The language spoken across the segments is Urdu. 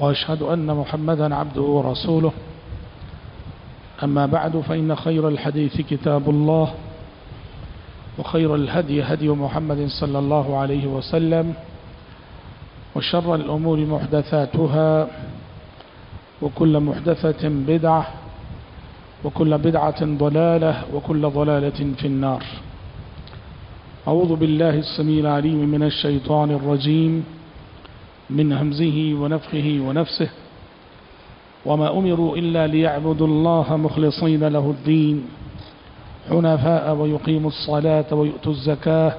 وأشهد أن محمدا عبده ورسوله. أما بعد فإن خير الحديث كتاب الله وخير الهدي هدي محمد صلى الله عليه وسلم وشر الأمور محدثاتها وكل محدثة بدعة وكل بدعة ضلالة وكل ضلالة في النار. أعوذ بالله السميع العليم من الشيطان الرجيم. من همزه ونفخه ونفسه. وما أمروا إلا ليعبدوا الله مخلصين له الدين حنفاء ويقيموا الصلاة ويؤتوا الزكاة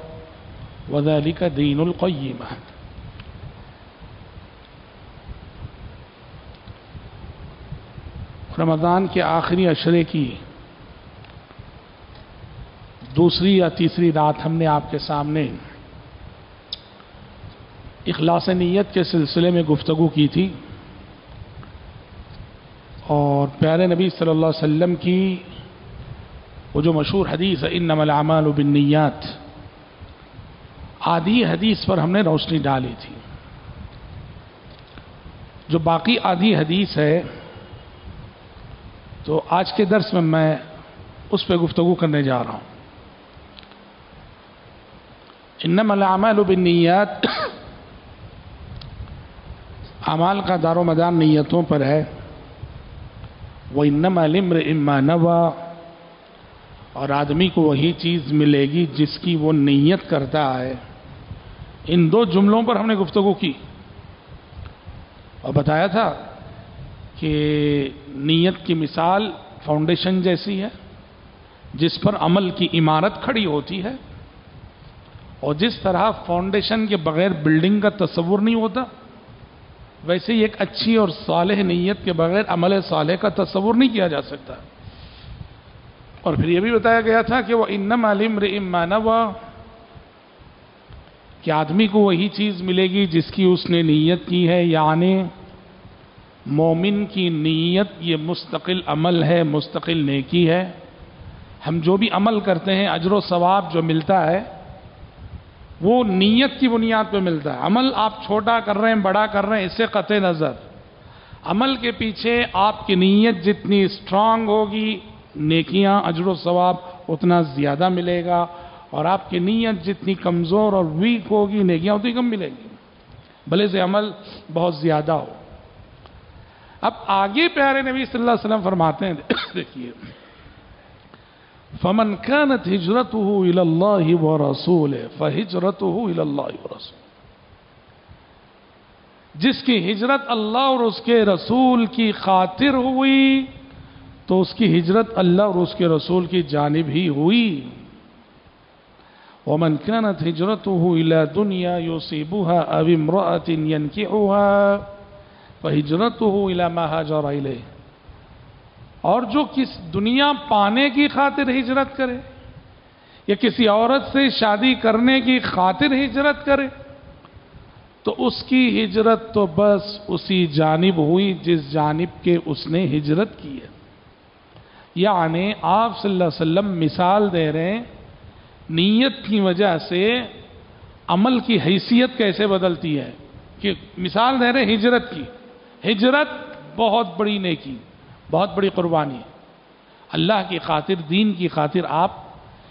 وذلك دين القيمة. رمضان کے آخری اشرے کی دوسری یا تیسری رات ہم نے آپ کے سامنے اخلاص نیت کے سلسلے میں گفتگو کی تھی اور پیارے نبی صلی اللہ علیہ وسلم کی وہ جو مشہور حدیث ہے انما الاعمال بالنیات آدھی حدیث پر ہم نے روشنی ڈالی تھی۔ جو باقی آدھی حدیث ہے، تو آج کے درس میں میں اس پہ گفتگو کرنے جا رہا ہوں۔ انما الاعمال بالنیات اعمال کا دار و مدار نیتوں پر ہے۔ وہ انما لمر اما نوا اور آدمی کو وہی چیز ملے گی جس کی وہ نیت کرتا ہے۔ ان دو جملوں پر ہم نے گفتگو کی۔ اور بتایا تھا کہ نیت کی مثال فاؤنڈیشن جیسی ہے، جس پر عمل کی عمارت کھڑی ہوتی ہے، اور جس طرح فاؤنڈیشن کے بغیر بلڈنگ کا تصور نہیں ہوتا ویسے ہی ایک اچھی اور صالح نیت کے بغیر عمل صالح کا تصور نہیں کیا جا سکتا۔ اور پھر یہ بھی بتایا گیا تھا کہ وہ انم علم رمانوا کہ آدمی کو وہی چیز ملے گی جس کی اس نے نیت کی ہے یعنی مومن کی نیت یہ مستقل عمل ہے، مستقل نیکی ہے۔ ہم جو بھی عمل کرتے ہیں، اجر و ثواب جو ملتا ہے وہ نیت کی بنیاد پہ ملتا ہے۔ عمل آپ چھوٹا کر رہے ہیں، بڑا کر رہے ہیں، اس سے قطع نظر۔ عمل کے پیچھے آپ کی نیت جتنی اسٹرانگ ہوگی، نیکیاں، اجر و ثواب اتنا زیادہ ملے گا۔ اور آپ کی نیت جتنی کمزور اور ویک ہوگی، نیکیاں اتنی کم ملے گی۔ بھلے سے عمل بہت زیادہ ہو۔ اب آگے پیارے نبی صلی اللہ علیہ وسلم فرماتے ہیں، دیکھیے۔ فمن كانت هجرته إلى الله ورسوله فهجرته إلى الله ورسوله. جس کی ہجرت اللہ اور اس کے رسول کی خاطر ہوئی تو اس کی ہجرت اللہ اور اس کے رسول کی جانب ہی ہوئی. ومن كانت هجرته إلى دنيا يصيبها أو امرأة ينكحها فهجرته إلى ما هاجر إليه. اور جو کس دنیا پانے کی خاطر ہجرت کرے یا کسی عورت سے شادی کرنے کی خاطر ہجرت کرے، تو اس کی ہجرت تو بس اسی جانب ہوئی جس جانب کے اس نے ہجرت کی ہے۔ یعنی آپ صلی اللہ علیہ وسلم مثال دے رہے ہیں، نیت کی وجہ سے عمل کی حیثیت کیسے بدلتی ہے؟ کہ مثال دے رہے ہجرت کی۔ ہجرت بہت بڑی نیکی۔ بہت بڑی قربانی ہے۔ اللہ کی خاطر، دین کی خاطر آپ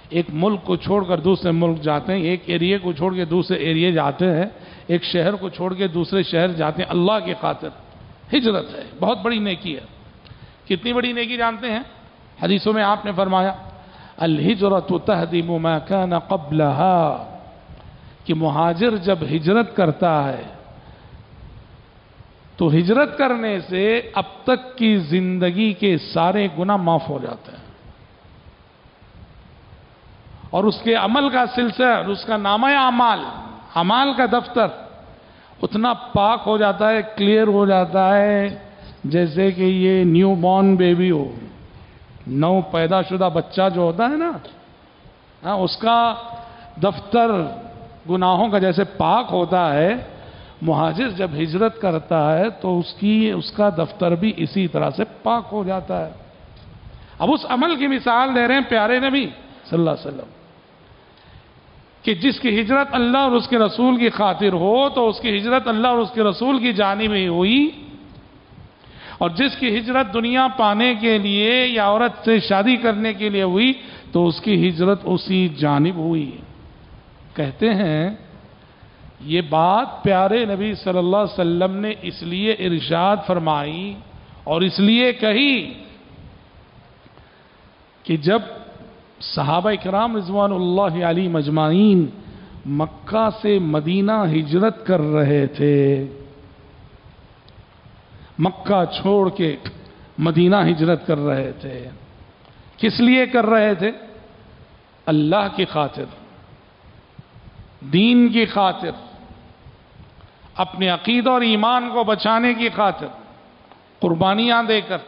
ایک ملک کو چھوڑ کر دوسرے ملک جاتے ہیں، ایک ایریے کو چھوڑ کے دوسرے ایریے جاتے ہیں، ایک شہر کو چھوڑ کے دوسرے شہر جاتے ہیں۔ اللہ کی خاطر ہجرت ہے۔ بہت بڑی نیکی ہے۔ کتنی بڑی نیکی جانتے ہیں؟ حدیثوں میں آپ نے فرمایا الحجرت تہدیم ما كان قبلها کہ مہاجر جب ہجرت کرتا ہے تو ہجرت کرنے سے اب تک کی زندگی کے سارے گناہ معاف ہو جاتے ہیں۔ اور اس کے عمل کا سلسلہ اور اس کا نامہ اعمال اعمال کا دفتر، اتنا پاک ہو جاتا ہے، کلیئر ہو جاتا ہے، جیسے کہ یہ نیو بورن بیبی ہو۔ نو پیدا شدہ بچہ جو ہوتا ہے نا ہاں، اس کا دفتر گناہوں کا جیسے پاک ہوتا ہے مہاجر جب ہجرت کرتا ہے تو اس کی اس کا دفتر بھی اسی طرح سے پاک ہو جاتا ہے۔ اب اس عمل کی مثال دے رہے ہیں پیارے نبی صلی اللہ علیہ وسلم کہ جس کی ہجرت اللہ اور اس کے رسول کی خاطر ہو تو اس کی ہجرت اللہ اور اس کے رسول کی جانب ہی ہوئی۔ اور جس کی ہجرت دنیا پانے کے لیے یا عورت سے شادی کرنے کے لیے ہوئی تو اس کی ہجرت اسی جانب ہوئی۔ کہتے ہیں یہ بات پیارے نبی صلی اللہ علیہ وسلم نے اس لیے ارشاد فرمائی اور اس لیے کہی کہ جب صحابہ کرام رضوان اللہ علی مجمعین مکہ سے مدینہ ہجرت کر رہے تھے، مکہ چھوڑ کے مدینہ ہجرت کر رہے تھے۔ کس لیے کر رہے تھے؟ اللہ کی خاطر، دین کی خاطر۔ اپنے عقید اور ایمان کو بچانے کی خاطر قربانیاں دے کر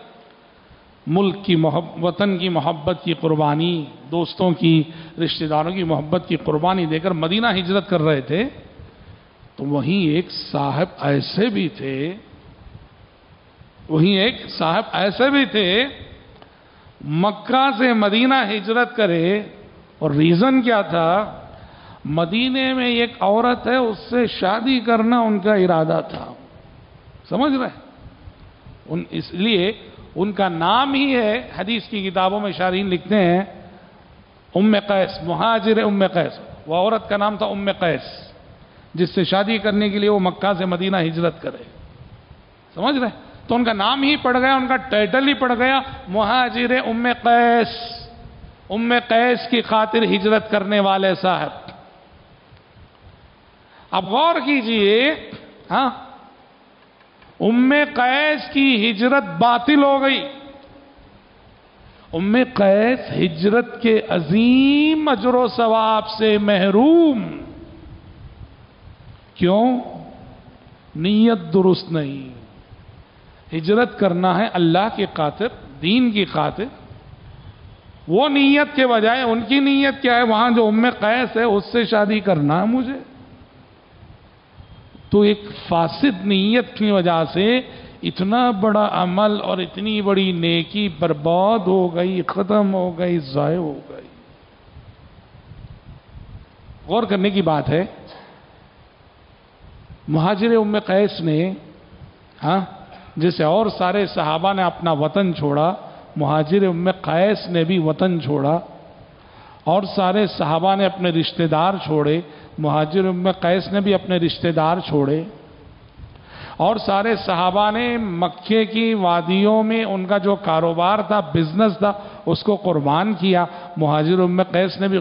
ملک کی محبت وطن کی محبت کی قربانی، دوستوں کی، رشتہ داروں کی محبت کی قربانی دے کر مدینہ ہجرت کر رہے تھے، تو وہیں ایک صاحب ایسے بھی تھے، وہیں ایک صاحب ایسے بھی تھے، مکہ سے مدینہ ہجرت کرے اور ریزن کیا تھا؟ مدینے میں ایک عورت ہے، اس سے شادی کرنا ان کا ارادہ تھا۔ سمجھ رہے ان، اس لیے ان کا نام ہی ہے، حدیث کی کتابوں میں شارین لکھتے ہیں، ام قیس، مہاجر ام قیس۔ وہ عورت کا نام تھا ام قیس، جس سے شادی کرنے کے لیے وہ مکہ سے مدینہ ہجرت کرے۔ سمجھ رہے تو ان کا نام ہی پڑ گیا، ان کا ٹائٹل ہی پڑ گیا، مہاجر ام قیس۔ ام قیس کی خاطر ہجرت کرنے والے صاحب۔ اب غور کیجیے ہاں ام قیس کی ہجرت باطل ہو گئی۔ ام قیس ہجرت کے عظیم اجر و ثواب سے محروم۔ کیوں؟ نیت درست نہیں۔ ہجرت کرنا ہے اللہ کی خاطر، دین کی خاطر۔ وہ نیت کے بجائے، ان کی نیت کیا ہے؟ وہاں جو ام قیس ہے، اس سے شادی کرنا ہے مجھے۔ تو ایک فاسد نیت کی وجہ سے اتنا بڑا عمل اور اتنی بڑی نیکی برباد ہو گئی، ختم ہو گئی، ضائع ہو گئی۔ غور کرنے کی بات ہے، مہاجر ام قیس نے ہاں جیسے اور سارے صحابہ نے اپنا وطن چھوڑا، مہاجر ام قیس نے بھی وطن چھوڑا اور سارے صحابہ نے اپنے رشتہ دار چھوڑے مہاجر ام قیس نے بھی اپنے رشتہ دار چھوڑے اور سارے صحابہ نے مکے کی وادیوں میں ان کا جو کاروبار تھا بزنس تھا، اس کو قربان کیا۔ مہاجر ام قیس نے بھی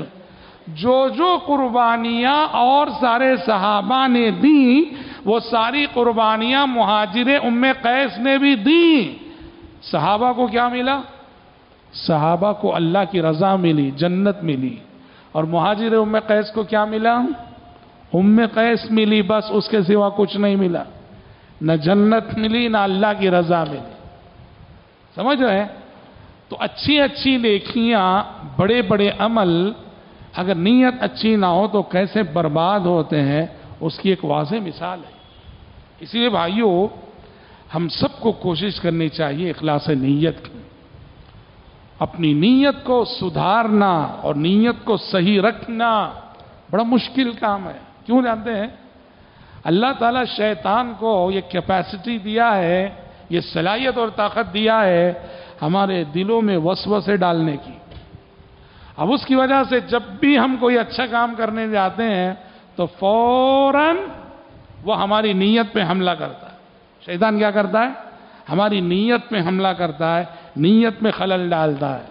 جو جو قربانیاں اور سارے صحابہ نے دی وہ ساری قربانیاں مہاجر ام قیس نے بھی دی صحابہ کو کیا ملا؟ صحابہ کو اللہ کی رضا ملی، جنت ملی۔ اور مہاجر ام قیس کو کیا ملا؟ ام قیس ملی، بس اس کے سوا کچھ نہیں ملا۔ نہ جنت ملی، نہ اللہ کی رضا ملی۔ سمجھ رہے ہیں؟ تو اچھی اچھی لیکھیاں بڑے بڑے عمل، اگر نیت اچھی نہ ہو تو کیسے برباد ہوتے ہیں؟ اس کی ایک واضح مثال ہے۔ اسی لیے بھائیوں ہم سب کو کوشش کرنی چاہیے اخلاص نیت کی۔ اپنی نیت کو سدھارنا اور نیت کو صحیح رکھنا بڑا مشکل کام ہے۔ کیوں جانتے ہیں؟ اللہ تعالیٰ شیطان کو یہ کیپیسٹی دیا ہے، یہ صلاحیت اور طاقت دیا ہے ہمارے دلوں میں وسوسے ڈالنے کی۔ اب اس کی وجہ سے جب بھی ہم کوئی اچھا کام کرنے جاتے ہیں تو فوراً وہ ہماری نیت پہ حملہ کرتا ہے۔ شیطان کیا کرتا ہے؟ ہماری نیت پہ حملہ کرتا ہے۔ نیت میں خلل ڈالتا ہے۔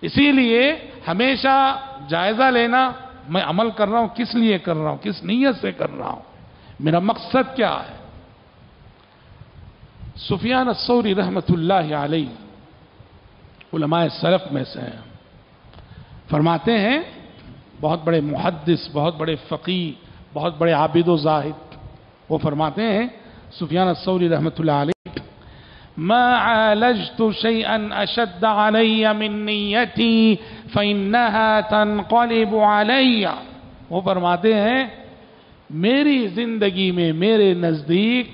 اسی لیے ہمیشہ جائزہ لینا میں عمل کر رہا ہوں، کس لیے کر رہا ہوں، کس نیت سے کر رہا ہوں، میرا مقصد کیا ہے؟ سفیان السوری رحمت اللہ علیہ علماء سلف میں سے ہیں۔ فرماتے ہیں، بہت بڑے محدث، بہت بڑے فقی بہت بڑے عابد و زاہد، وہ فرماتے ہیں، سفیان السوری رحمت اللہ علیہ ما عالجت شيئا أشد علي من نيتي فإنها تنقلب علي۔ وہ فرماتے ہیں، میری زندگی میں میرے نزدیک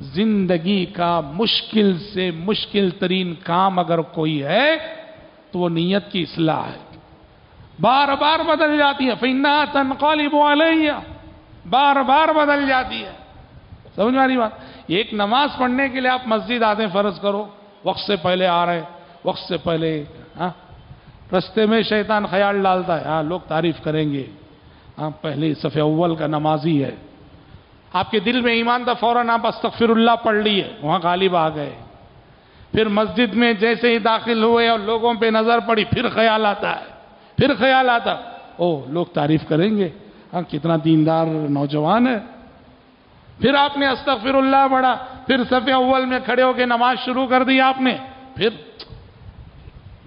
زندگی کا مشکل سے مشکل ترین کام اگر کوئی ہے، تو وہ نیت کی اصلاح ہے۔ بار بار بدل جاتی ہے، فَإِنَّهَا تَنْقَلِبُ عَلَيَّ۔ بار بار بدل جاتی ہے۔ سمجھ میں آ رہی بات؟ ایک نماز پڑھنے کے لیے آپ مسجد آتے ہیں، فرض کرو، وقت سے پہلے آ رہے وقت سے پہلے ہاں رستے میں شیطان خیال ڈالتا ہے ہاں لوگ تعریف کریں گے ہاں پہلے صفحہ اول کا نمازی ہے۔ آپ کے دل میں ایمان تھا، فوراً آپ استغفر اللہ پڑھ لیے، وہاں غالب آ گئے۔ پھر مسجد میں جیسے ہی داخل ہوئے اور لوگوں پہ نظر پڑی، پھر خیال آتا ہے، پھر خیال آتا۔ او لوگ تعریف کریں گے ہاں کتنا دیندار نوجوان ہے۔ پھر آپ نے استغفر اللہ پڑھا، پھر صفحہ اول میں کھڑے ہو کے نماز شروع کر دی آپ نے، پھر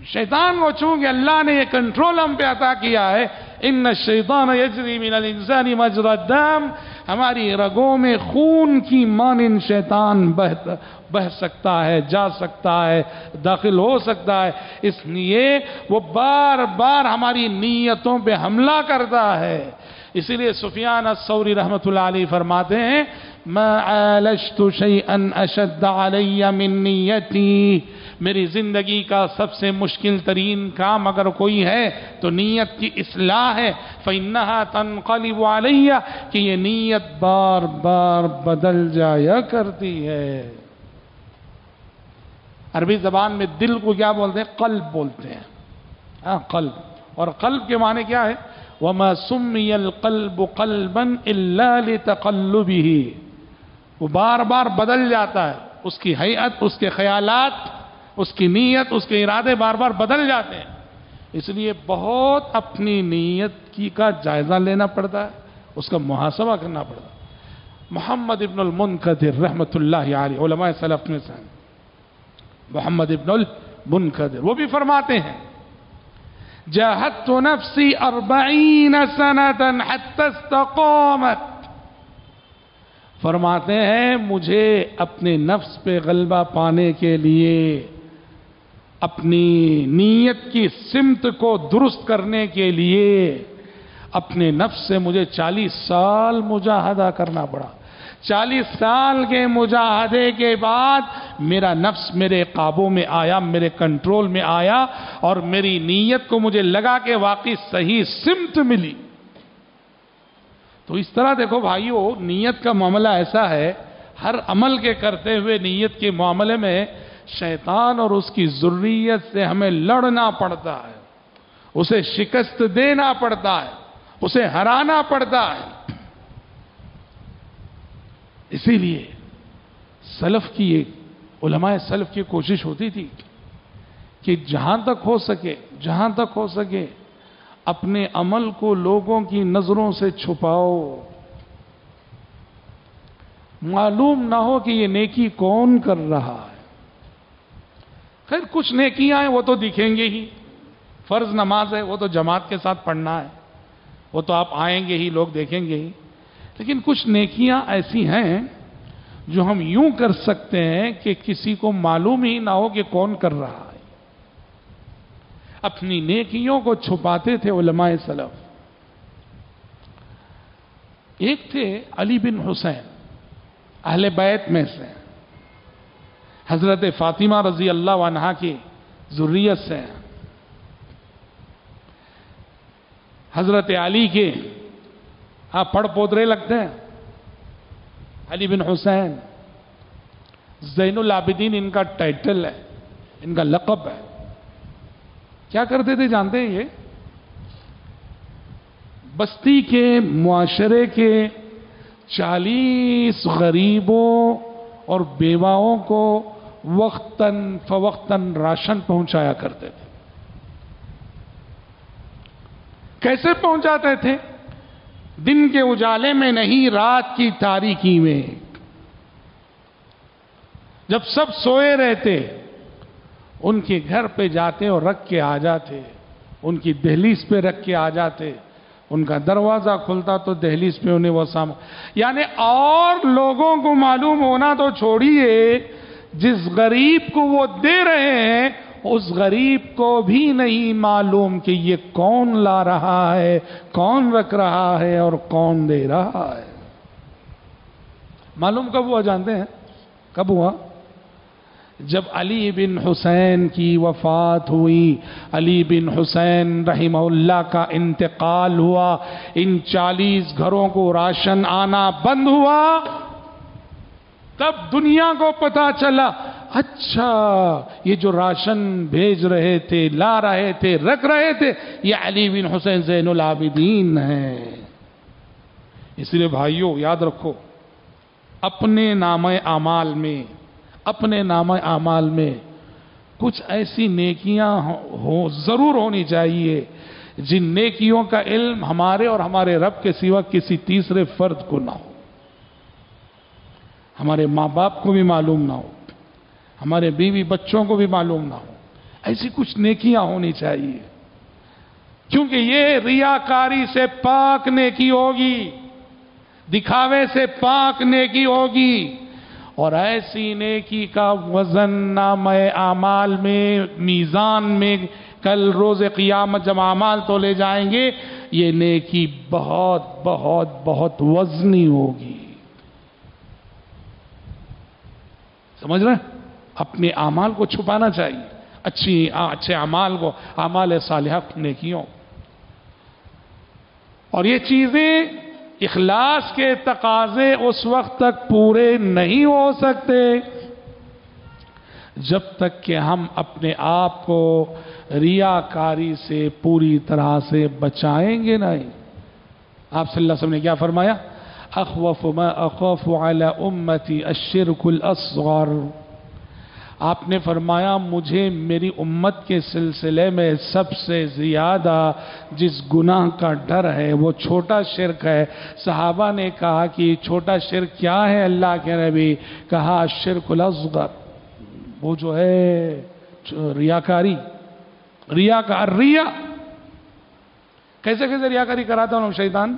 شیطان کو چونکہ اللہ نے یہ کنٹرول ہم پہ عطا کیا ہے، ان الشیطان یجری من الانسان مجرى الدم، ہماری رگوں میں خون کی مانند شیطان بہ بہ سکتا ہے، جا سکتا ہے، داخل ہو سکتا ہے، اس لیے وہ بار بار ہماری نیتوں پہ حملہ کرتا ہے۔ اسی لیے سفیان الثوری رحمۃ اللہ علیہ فرماتے ہیں، ما عالجت شيئا اشد علي من نیتی. میری زندگی کا سب سے مشکل ترین کام اگر کوئی ہے تو نیت کی اصلاح ہے۔ فَإِنَّهَا تَنْقَلِبُ عَلَيَّ، کہ یہ نیت بار بار بدل جایا کرتی ہے۔ عربی زبان میں دل کو کیا بولتے ہیں؟ قلب بولتے ہیں۔ ہاں قلب۔ اور قلب کے معنی کیا ہے؟ وَمَا سُمِّيَ الْقَلْبُ قَلْبًا إِلَّا لِتَقَلُّبِهِ۔ وہ بار بار بدل جاتا ہے۔ اس کی حیعت اس کے خیالات، اس کی نیت، اس کے ارادے بار بار بدل جاتے ہیں۔ اس لیے بہت اپنی نیت کی کا جائزہ لینا پڑتا ہے۔ اس کا محاسبہ کرنا پڑتا ہے۔ محمد ابن المنقدر رحمت اللہ علیہ، علماء صلف میں سے محمد ابن المنقدر وہ بھی فرماتے ہیں۔ جاہدت نفسی اربعین سنتا حتی استقامت. فرماتے ہیں، مجھے اپنے نفس پہ غلبہ پانے کے لیے، اپنی نیت کی سمت کو درست کرنے کے لیے، اپنے نفس سے مجھے چالیس سال مجاہدہ کرنا پڑا۔ چالیس سال کے مجاہدے کے بعد میرا نفس میرے قابو میں آیا، میرے کنٹرول میں آیا اور میری نیت کو مجھے لگا کہ واقعی صحیح سمت ملی۔ تو اس طرح دیکھو بھائیو، نیت کا معاملہ ایسا ہے، ہر عمل کے کرتے ہوئے نیت کے معاملے میں شیطان اور اس کی ضروریت سے ہمیں لڑنا پڑتا ہے، اسے شکست دینا پڑتا ہے، اسے ہرانا پڑتا ہے۔ اسی لیے سلف کی ایک علماء سلف کی کوشش ہوتی تھی کہ جہاں تک ہو سکے، جہاں تک ہو سکے، اپنے عمل کو لوگوں کی نظروں سے چھپاؤ۔ معلوم نہ ہو کہ یہ نیکی کون کر رہا ہے۔ خیر، کچھ نیکیاں ہیں، وہ تو دکھیں گے ہی۔ فرض نماز ہے، وہ تو جماعت کے ساتھ پڑھنا ہے۔ وہ تو آپ آئیں گے ہی، لوگ دیکھیں گے ہی۔ لیکن کچھ نیکیاں ایسی ہیں جو ہم یوں کر سکتے ہیں کہ کسی کو معلوم ہی نہ ہو کہ کون کر رہا ہے۔ اپنی نیکیوں کو چھپاتے تھے علماء سلف۔ ایک تھے علی بن حسین، اہل بیت میں سے۔ حضرت فاطمہ رضی اللہ عنہ کی ضروریت سے۔ حضرت علی کے آپ پڑ پودرے لگتے ہیں۔ علی بن حسین، زین العابدین ان کا ٹائٹل ہے، ان کا لقب ہے۔ کیا کرتے تھے جانتے ہیں یہ؟ بستی کے، معاشرے کے چالیس غریبوں اور بیواؤں کو وقتاً فوقتاً راشن پہنچایا کرتے تھے۔ کیسے پہنچاتے تھے؟ دن کے اجالے میں نہیں، رات کی تاریکی میں۔ جب سب سوئے رہتے، ان کے گھر پہ جاتے اور رکھ کے آ جاتے، ان کی دہلیز پہ رکھ کے آ جاتے، ان کا دروازہ کھلتا تو دہلیز پہ انہیں وہ سام یعنی اور لوگوں کو معلوم ہونا تو چھوڑیے، جس غریب کو وہ دے رہے ہیں اس غریب کو بھی نہیں معلوم کہ یہ کون لا رہا ہے، کون رکھ رہا ہے اور کون دے رہا ہے۔ معلوم کب ہوا جانتے ہیں؟ کب ہوا؟ جب علی بن حسین کی وفات ہوئی، علی بن حسین رحمہ اللہ کا انتقال ہوا، ان چالیس گھروں کو راشن آنا بند ہوا، تب دنیا کو پتا چلا اچھا یہ جو راشن بھیج رہے تھے، لا رہے تھے، رکھ رہے تھے، یہ علی بن حسین زین العابدین ہیں۔ اس لیے بھائیوں یاد رکھو، اپنے نام اعمال میں، اپنے نام اعمال میں کچھ ایسی نیکیاں ہو، ضرور ہونی چاہیے۔ جن نیکیوں کا علم ہمارے اور ہمارے رب کے سوا کسی تیسرے فرد کو نہ ہو۔ ہمارے ماں باپ کو بھی معلوم نہ ہو۔ ہمارے بیوی بچوں کو بھی معلوم نہ ہو۔ ایسی کچھ نیکیاں ہونی چاہیے۔ کیونکہ یہ ریاکاری سے پاک نیکی ہوگی، دکھاوے سے پاک نیکی ہوگی۔ اور ایسی نیکی کا وزن نام اعمال میں، میزان میں کل روز قیامت جب اعمال تو لے جائیں گے، یہ نیکی بہت بہت بہت وزنی ہوگی۔ سمجھ رہے ہیں؟ اپنے اعمال کو چھپانا چاہیے۔ اچھی اچھے اعمال کو، اعمال صالحہ نیکیوں۔ اور یہ چیزیں اخلاص کے تقاضے اس وقت تک پورے نہیں ہو سکتے۔ جب تک کہ ہم اپنے آپ کو ریاکاری سے پوری طرح سے بچائیں گے نہیں۔ آپ صلی اللہ علیہ وسلم نے کیا فرمایا؟ اخوف ما اخوف على امتی الشرک الاصغر آپ نے فرمایا، مجھے میری امت کے سلسلے میں سب سے زیادہ جس گناہ کا ڈر ہے، وہ چھوٹا شرک ہے۔ صحابہ نے کہا کہ چھوٹا شرک کیا ہے اللہ کے نبی؟ کہا، شرک الاصغر۔ وہ جو ہے، ریاکاری۔ ریاکار ریا کیسے کیسے ریاکاری کراتا ہوں شیطان۔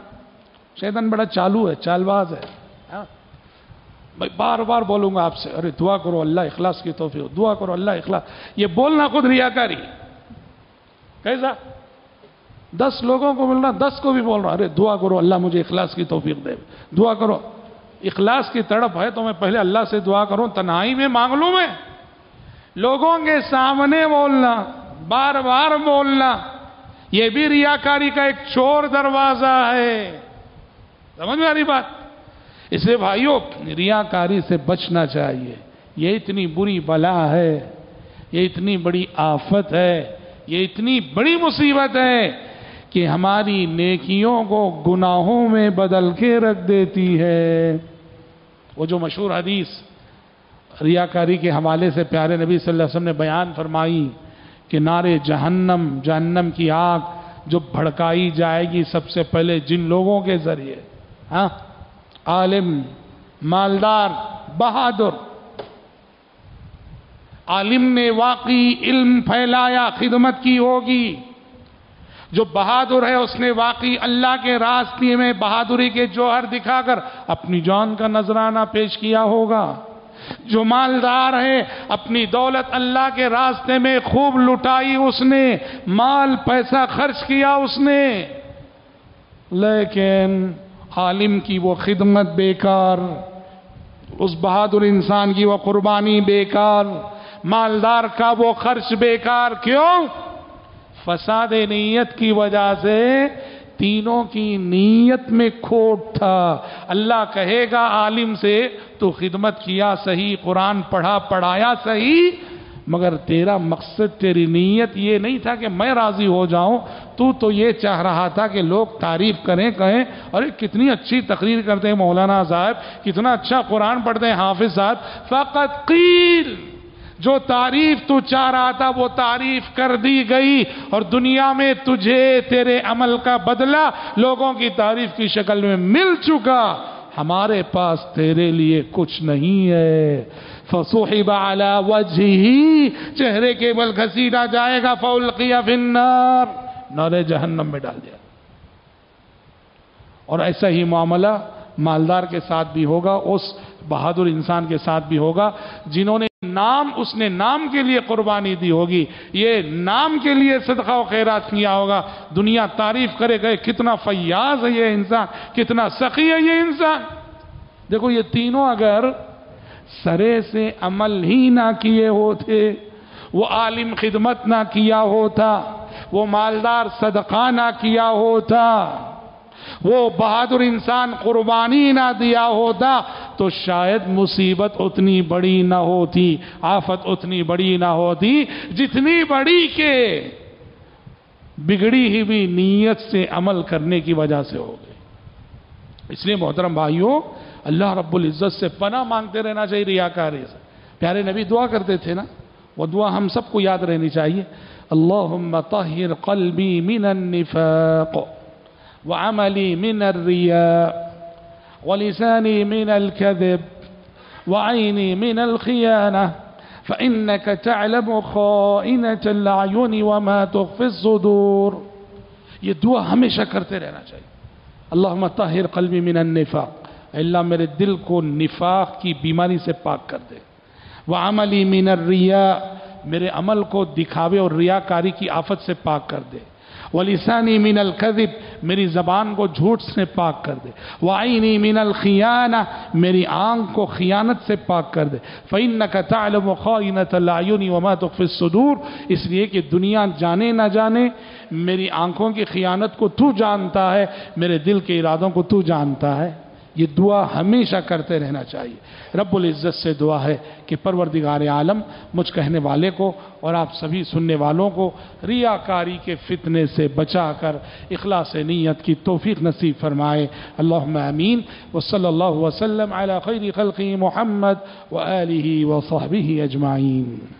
شیطان بڑا چالو ہے چال باز ہے۔ میں بار بار بولوں گا آپ سے، ارے دعا کرو اللہ اخلاص کی توفیق، دعا کرو اللہ اخلاص۔ یہ بولنا خود ریاکاری کیسا؟ دس لوگوں کو ملنا دس کو بھی بول رہا ارے دعا کرو اللہ مجھے اخلاص کی توفیق دے۔ دعا کرو۔ اخلاص کی تڑپ ہے تو میں پہلے اللہ سے دعا کروں، تنہائی میں مانگ لوں میں۔ لوگوں کے سامنے بولنا، بار بار بولنا، یہ بھی ریاکاری کا ایک چور دروازہ ہے۔ سمجھ میں آ رہی بات؟ اس لیے بھائیوں ریاکاری سے بچنا چاہیے۔ یہ اتنی بری بلا ہے، یہ اتنی بڑی آفت ہے، یہ اتنی بڑی مصیبت ہے کہ ہماری نیکیوں کو گناہوں میں بدل کے رکھ دیتی ہے۔ وہ جو مشہور حدیث، ریاکاری کے حوالے سے پیارے نبی صلی اللہ علیہ وسلم نے بیان فرمائی کہ نارے جہنم جہنم کی آگ جو بھڑکائی جائے گی سب سے پہلے جن لوگوں کے ذریعے۔ ہاں؟ عالم، مالدار، بہادر۔ عالم نے واقعی علم پھیلایا، خدمت کی ہوگی۔ جو بہادر ہے، اس نے واقعی اللہ کے راستے میں بہادری کے جوہر دکھا کر اپنی جان کا نذرانہ پیش کیا ہوگا۔ جو مالدار ہے، اپنی دولت اللہ کے راستے میں خوب لٹائی اس نے، مال، پیسہ خرچ کیا اس نے۔ لیکن عالم کی وہ خدمت بیکار، اس بہادر انسان کی وہ قربانی بیکار، مالدار کا وہ خرچ بیکار، کیوں؟ فساد نیت کی وجہ سے تینوں کی نیت میں کھوٹ تھا۔ اللہ کہے گا عالم سے، تو خدمت کیا صحیح، قرآن پڑھا، پڑھایا صحیح مگر تیرا مقصد، تیری نیت یہ نہیں تھا کہ میں راضی ہو جاؤں، تو تو یہ چاہ رہا تھا کہ لوگ تعریف کریں، کہیں ارے کتنی اچھی تقریر کرتے ہیں مولانا صاحب، کتنا اچھا قرآن پڑھتے ہیں حافظ صاحب۔ فقط قیل، جو تعریف تو چاہ رہا تھا، وہ تعریف کر دی گئی۔ اور دنیا میں تجھے، تیرے عمل کا بدلہ لوگوں کی تعریف کی شکل میں مل چکا۔ ہمارے پاس تیرے لیے کچھ نہیں ہے۔ فصحب على وجهه، چہرے کے بل گھسیٹا جائے گا فولقی فی النار نار جہنم میں ڈال دیا۔ اور ایسا ہی معاملہ مالدار کے ساتھ بھی ہوگا، اس بہادر انسان کے ساتھ بھی ہوگا، جنہوں نے نام، اس نے نام کے لیے قربانی دی ہوگی۔ یہ نام کے لیے صدقہ و خیرات کیا ہوگا۔ دنیا تعریف کرے گئے، کتنا فیاض ہے یہ انسان، کتنا سخی ہے یہ انسان۔ دیکھو یہ تینوں اگر سرے سے عمل ہی نہ کیے ہوتے، وہ عالم خدمت نہ کیا ہوتا، وہ مالدار صدقہ نہ کیا ہوتا، وہ بہادر انسان قربانی نہ دیا ہوتا، تو شاید مصیبت اتنی بڑی نہ ہوتی، آفت اتنی بڑی نہ ہوتی جتنی بڑی کہ بگڑی ہی بھی نیت سے عمل کرنے کی وجہ سے ہو گئی۔ اس لیے محترم بھائیوں اللہ رب العزت سے پناہ مانگتے رہنا چاہیے ریاکاری سے۔ پیارے نبی دعا کرتے تھے نا وہ دعا ہم سب کو یاد رہنی چاہیے۔ اللهم طهر قلبي من النفاق وعملي من الرياء ولساني من الكذب وعيني من الخيانة فإنك تعلم خائنة العيون وما تخفي الصدور۔ یہ دعا ہمیشہ کرتے اللهم طهر قلبي من النفاق اللہ میرے دل کو نفاق کی بیماری سے پاک کر دے۔ وعملی من الرياء، میرے عمل کو دکھاوے اور ریاکاری کی آفت سے پاک کر دے۔ وَلِسَانِي مِنَ الْكَذِبِ، میری زبان کو جھوٹ سے پاک کر دے۔ وَعَيْنِي مِنَ الْخِيَانَةِ، میری آنکھ کو خیانت سے پاک کر دے۔ فَإِنَّكَ تَعْلَمُ خَائِنَةَ الْعَيُنِ وَمَا تُخْفِ الصُّدُورِ، اس لیے کہ دنیا جانے نہ جانے، میری آنکھوں کی خیانت کو تو جانتا ہے، میرے دل کے ارادوں کو تو جانتا ہے۔ یہ دعا ہمیشہ کرتے رہنا چاہیے۔ رب العزت سے دعا ہے کہ پروردگار عالم، مجھ کہنے والے کو اور آپ سبھی سننے والوں کو ریاکاری کے فتنے سے بچا کر، اخلاص نیت کی توفیق نصیب فرمائے۔ اللہم امین وصلی اللہ وسلم علی خیر خلقی محمد و صحبہ اجمعین۔